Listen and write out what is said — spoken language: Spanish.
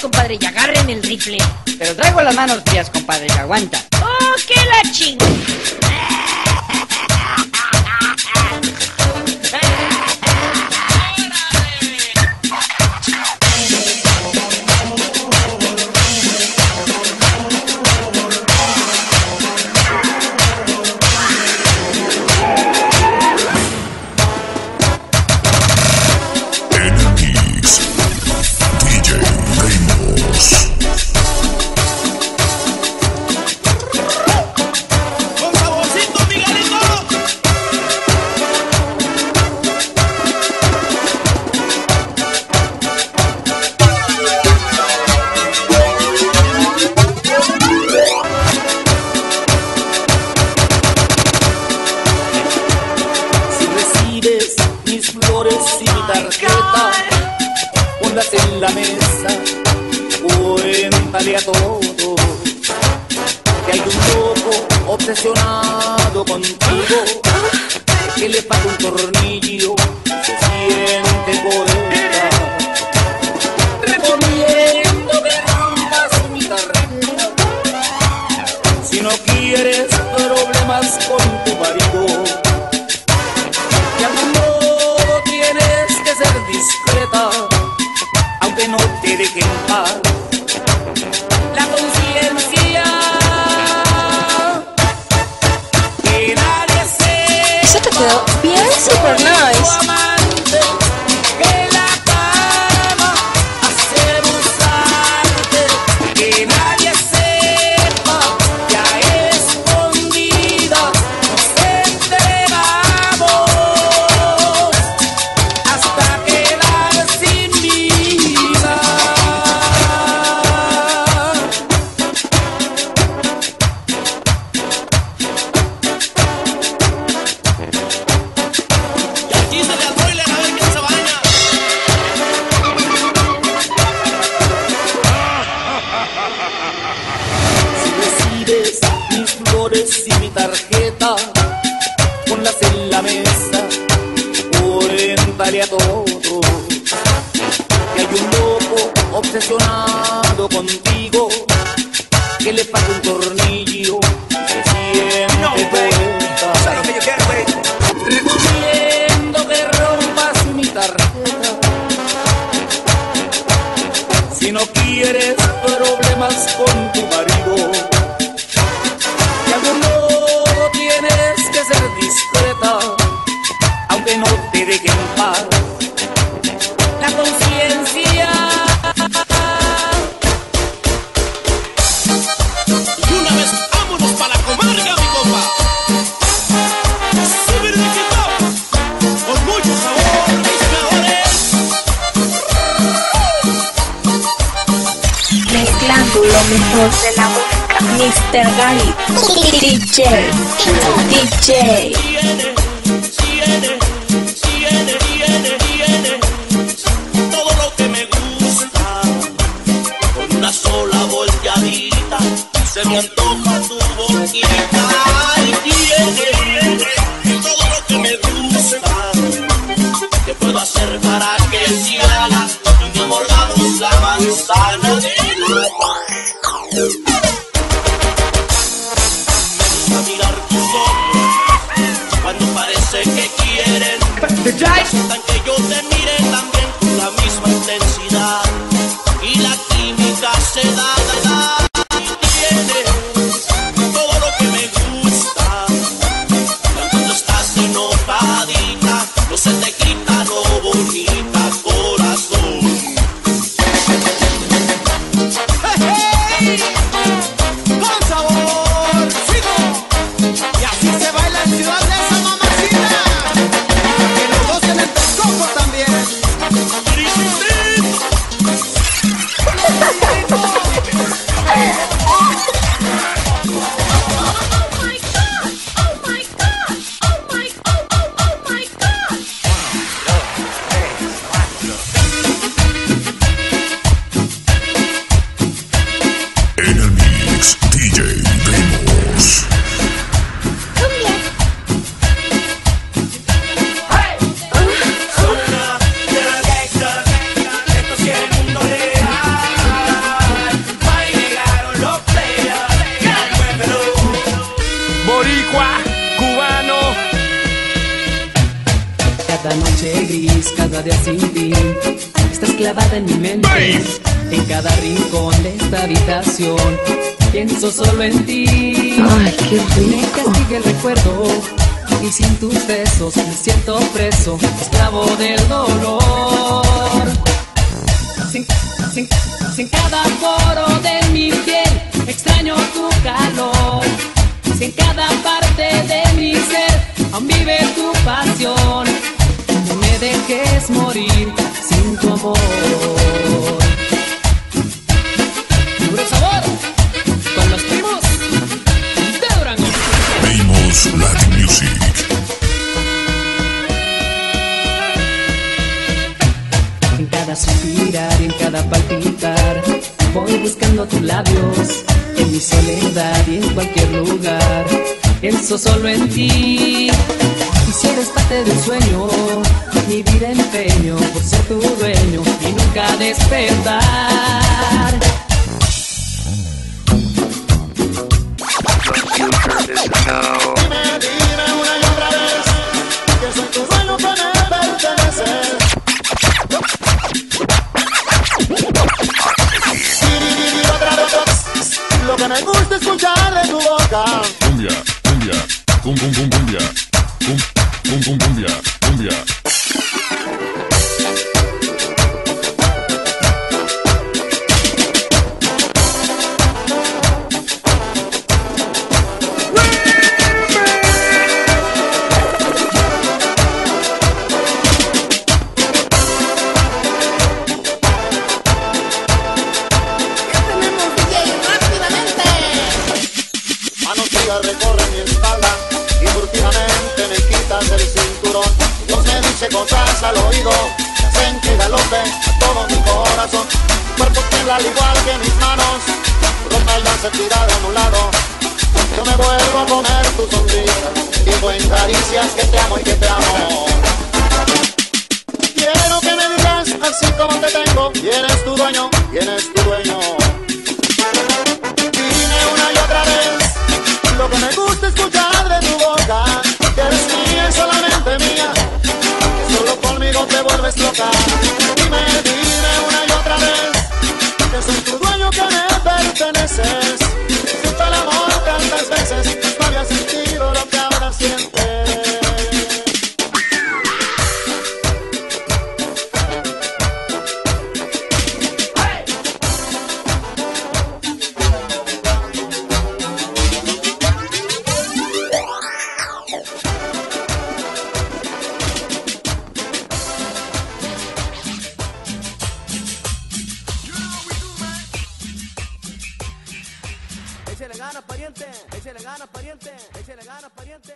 compadre, y agarren el rifle. Pero traigo las manos frías, compadre, que aguanta. ¡Oh, qué la ching! La mesa, cuéntale a todos que hay un loco obsesionado contigo, que le falta un tornillo, ponlas en la mesa, cuéntale a todos que hay un loco obsesionado contigo, que le falta un tornillo, La conciencia Y una vez, vámonos para la comarca, mi compa. Súbele, mijito. Con mucho sabor, mis mejores. Mezclando lo mejor de la música. Mr. Gary. DJ. DJ. Se me antoja tu boquita. Ay, tiene todo lo que me gusta. ¿Qué puedo hacer para que si haga mi amor damos la manzana de la Me gusta mirar tus ojos cuando parece que quieren que yo te mire también día sin estás clavada en mi mente. En cada rincón de esta habitación, pienso solo en ti. Ay, qué Me rico. castiga el recuerdo y sin tus besos me siento preso, esclavo del dolor. Sin, sin, sin cada poro de mi piel extraño tu calor. Si en cada parte de mi ser aún vive tu pasión, me dejes morir sin tu amor. Puro sabor con los primos de Durango. Famous Latin Music. En cada suspirar y en cada palpitar Voy buscando tus labios En mi soledad y en cualquier lugar Pienso solo en ti Y si eres parte del sueño Mi vida empeño por ser tu dueño Y nunca despertar Dime, dime una y otra vez que soy tu dueño que me pertenece. Di, di, di, otra vez lo que me gusta escuchar de tu boca. Cumbia, cumbia, cum cum cum cumbia. Manos tuyas recorren mi espalda y furtivamente me quitas el cinturón. Dios me dice cosas al oído que hacen que galope a todo mi corazón. Tu cuerpo tiembla al igual que mis manos, ropa ya se tirada a un lado. Yo me vuelvo a poner tu sonrisa, digo en caricias que te amo y que te amo. Quiero que me digas así como te tengo, y eres tu dueño, me perteneces. Siento el amor tantas veces, Échale ganas, pariente. Échale ganas, pariente.